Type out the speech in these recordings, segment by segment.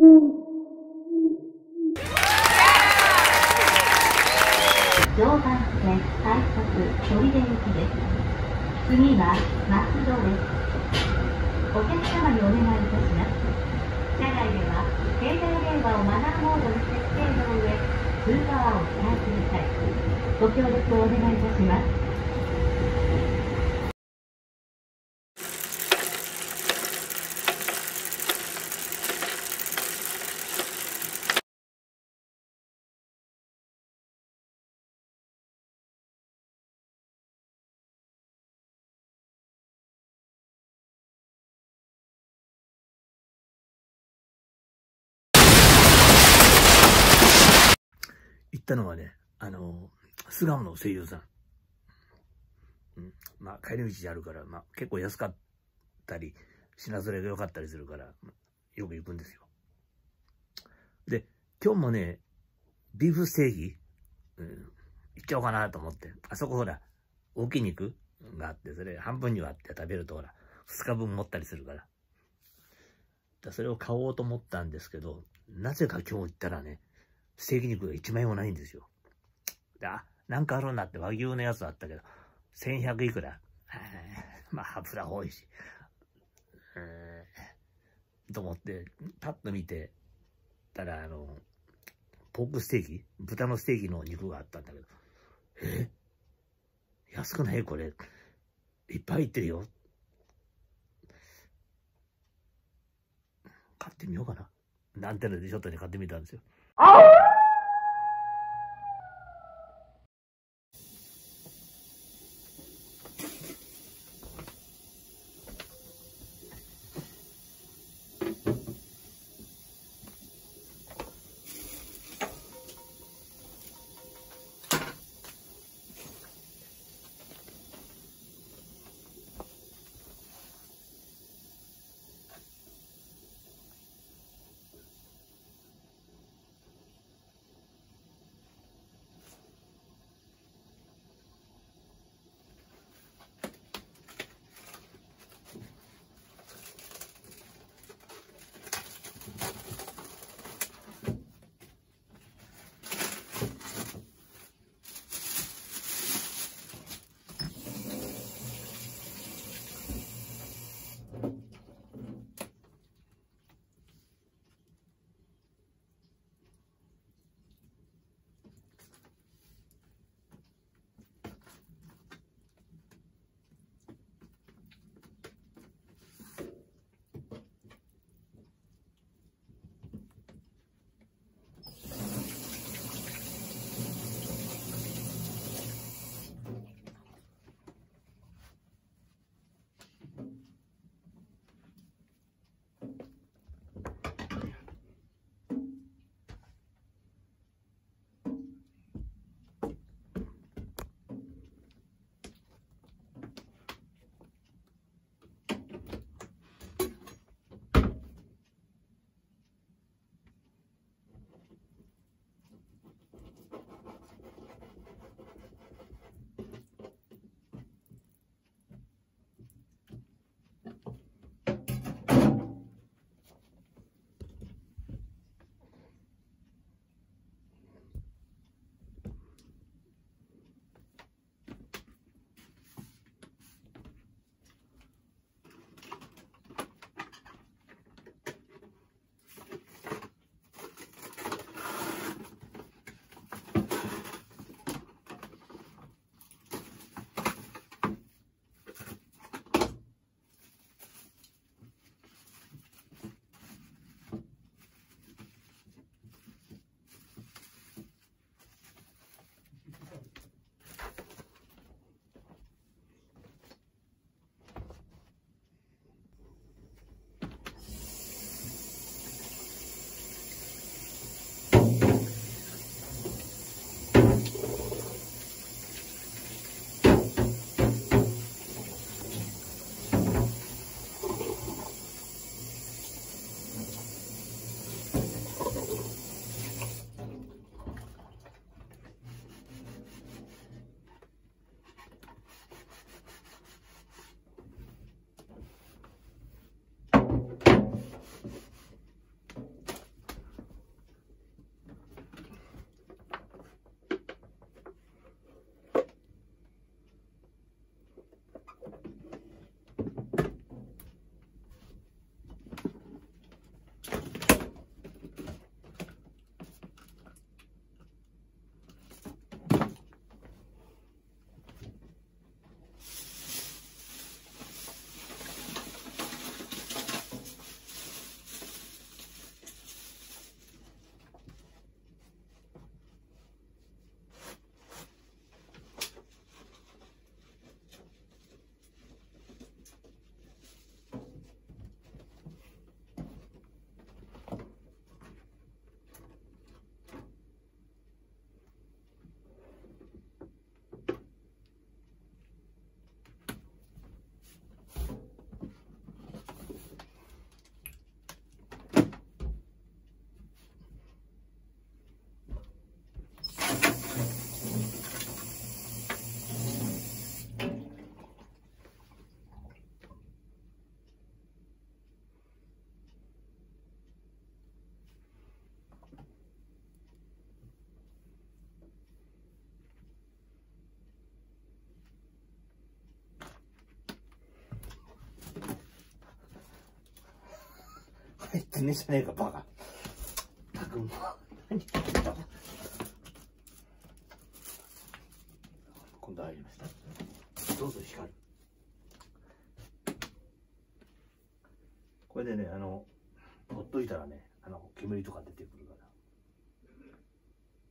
常磐線快速砦行きです次は松戸ですお客様にお願いいたします車内では携帯電話をマナーモードに設定の上通話をお伝えくださいご協力をお願いいたします行ったのはね、あの、巣鴨の声優さん。うん。まあ、帰り道であるから、まあ、結構安かったり、品揃えが良かったりするから、よく行くんですよ。で、今日もね、ビーフステーキ、うん、行っちゃおうかなと思って。あそこほら、大きい肉があって、それ半分に割って食べるとほら、2日分持ったりするから。それを買おうと思ったんですけど、なぜか今日行ったらね、ステーキ肉が1枚もないんですよ。で、あ、なんかあるんだって和牛のやつあったけど、1100いくらまあ、油多いし。えー、と思って、パッと見てたら、あの、ポークステーキ？豚のステーキの肉があったんだけど、え？安くない？これ。いっぱい入ってるよ。買ってみようかな。アンテナでちょっとね、買ってみたんですよ。入ってねえじゃねえか、バカ。たくん、何？言ってんだ今度入りました。どうぞ光る。これでね、あの、ほっといたらね、あの、煙とか出てくるから。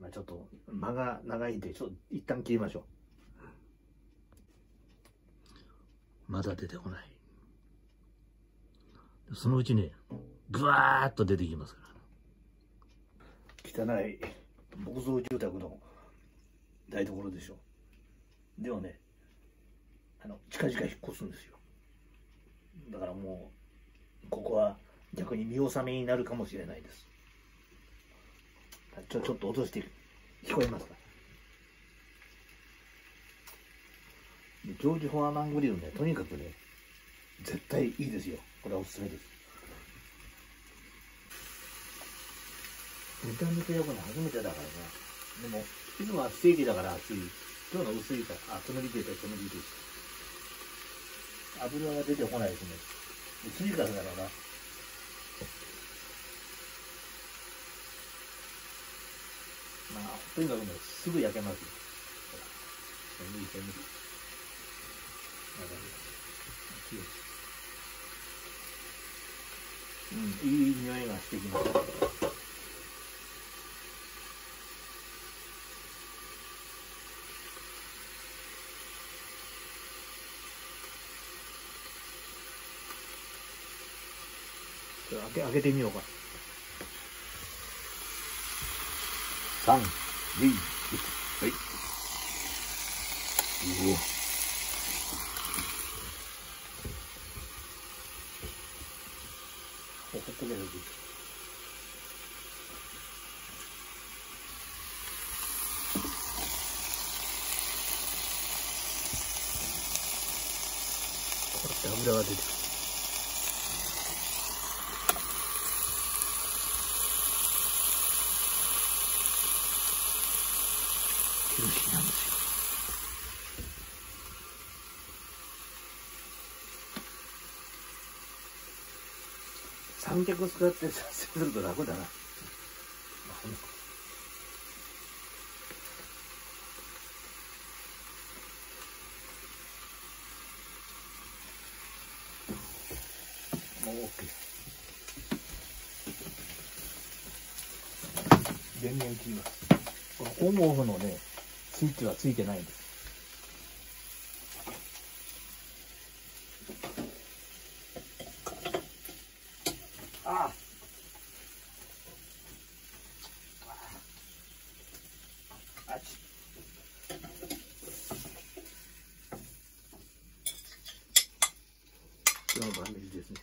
まあちょっと、間が長いんで、ちょっと一旦切りましょう。まだ出てこない。そのうちね、ぐわーっと出てきますから。汚い木造住宅の台所でしょ。でもね、あの、近々引っ越すんですよ。だからもう、ここは逆に見納めになるかもしれないです。ちょ、ちょっと落として、聞こえますか？ジョージ・フォアマングリルね、とにかくね、絶対いいですよ。これはおすすめです。めちゃめちゃよくない初めてだからな。でも、昨日はステーキだから熱い。今日の薄いから、あ、煙出て、煙出て。油が出てこないですね。薄いからだろうな。まあ、とにかくね、すぐ焼けますよ。ほら、煙、煙。わかるきれいうん、いい匂いがしてきます。ょっと開け開けてみようか。三、二、一、はい。うお。ほっとける。こうやって油が出てくる。ヘルシーなんですよ。三脚使って撮影すると楽だな。もう OK。電源切ります。このオンオフのね、スイッチはついてないんです。ですね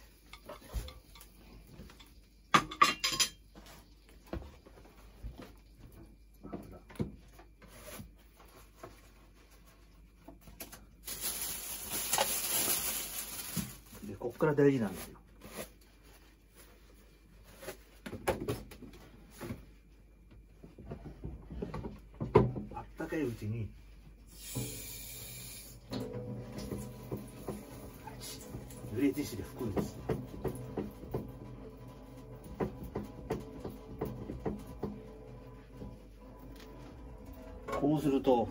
でここから大事なんですよ。濡れティッシュで拭くんです。こうすると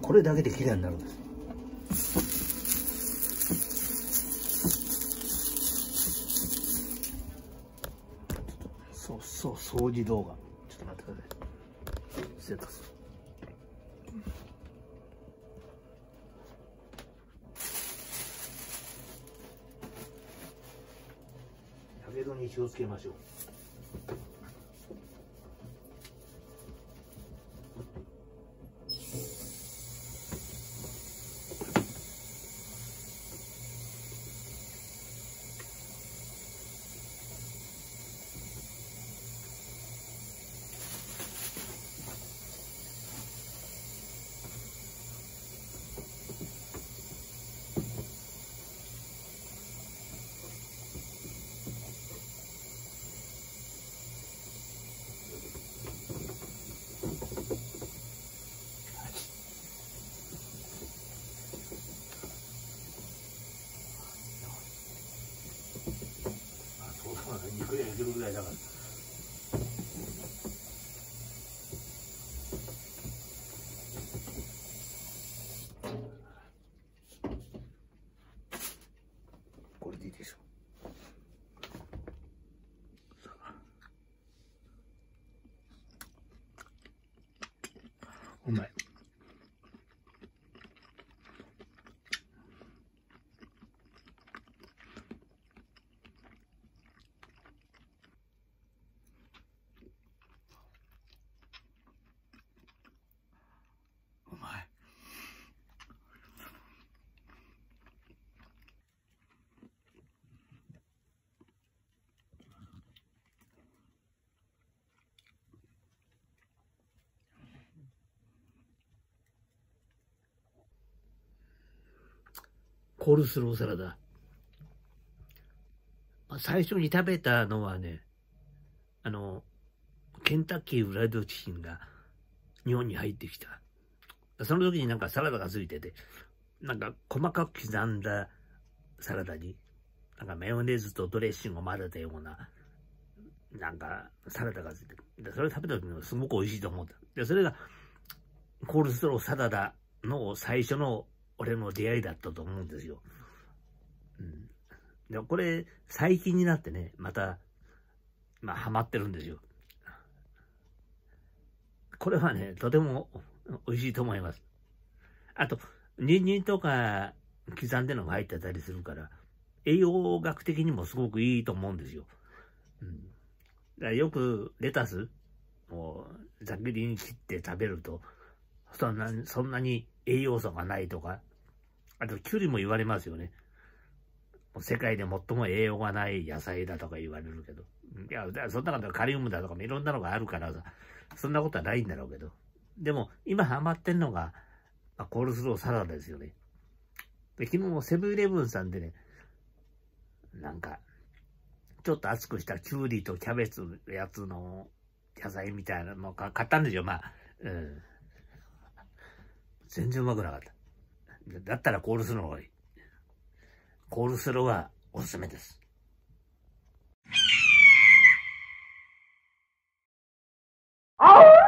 これだけで綺麗になるんです。そうそう掃除動画。やけどに気をつけましょう。うコールスローサラダ。まあ最初に食べたのはね、あの、ケンタッキーフライドチキンが日本に入ってきた。その時になんかサラダがついてて、なんか細かく刻んだサラダに、なんかマヨネーズとドレッシングを混ぜたような、なんかサラダがついてる。それを食べた時にすごく美味しいと思った。で、それがコールスローサラダの最初の俺の出会いだったと思うんですよ。うん。でもこれ、最近になってね、また、まあ、ハマってるんですよ。これはね、とても美味しいと思います。あと、ニンニンとか刻んでのが入ってたりするから、栄養学的にもすごくいいと思うんですよ。うん、だからよくレタスをざっくりに切って食べると、そんなそんなに栄養素がないとか、あと、キュウリも言われますよね。世界で最も栄養がない野菜だとか言われるけど。いや、そんなことカリウムだとかもいろんなのがあるからさ、そんなことはないんだろうけど。でも、今ハマってんのが、まあ、コールスローサラダですよね。で、昨日もセブンイレブンさんでね、なんか、ちょっと熱くしたキュウリとキャベツのやつの野菜みたいなのを買ったんですよ、まあ。うん。全然うまくなかった。だったらコールスローがいい。コールスローはおすすめです。あ